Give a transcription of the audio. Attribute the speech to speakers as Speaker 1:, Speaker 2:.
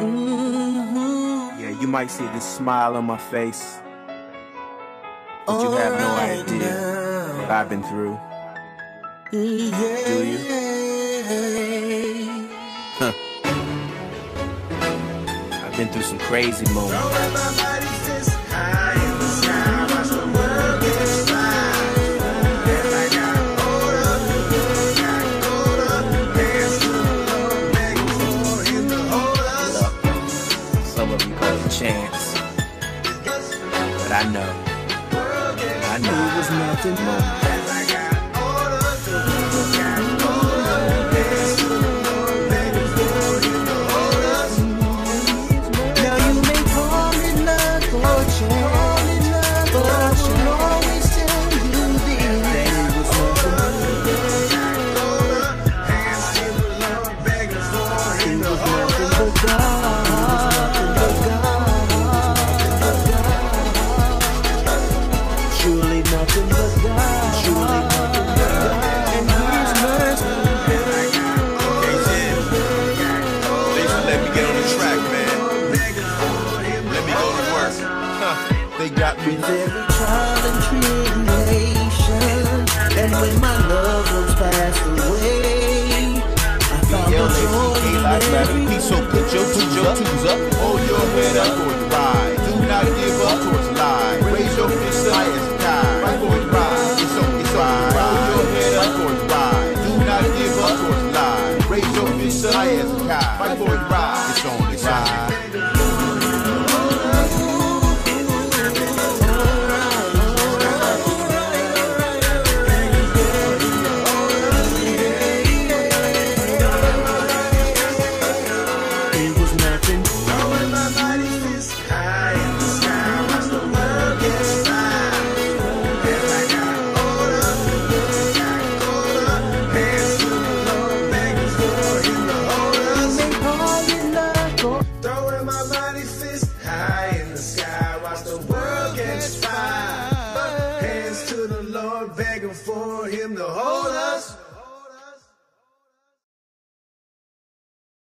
Speaker 1: Mm-hmm.
Speaker 2: Yeah, you might see this smile on my face, but you have no idea what I've been through.
Speaker 1: Yeah.
Speaker 2: Do you? Huh. I've been through some crazy moments. Of you call it chance, but I know, I know. It was nothing more.
Speaker 3: They got me.
Speaker 1: With every trial and tribulation, and when my loved ones passed away, I found the joy in every
Speaker 3: Peace, so put your put your twos up, hold your head up for the ride. Oh, Do not give up towards lie. Raise your fist up high as sky. Right for the ride. It's on, it's on. Hold your head up for the ride. Do not give up towards lie. Raise your fist up high as sky. Right for ride. It's on, it's on.
Speaker 1: Or
Speaker 4: Throwing my body fist high in the sky, watch the world catch fire. Hands to the Lord, begging for Him to hold us.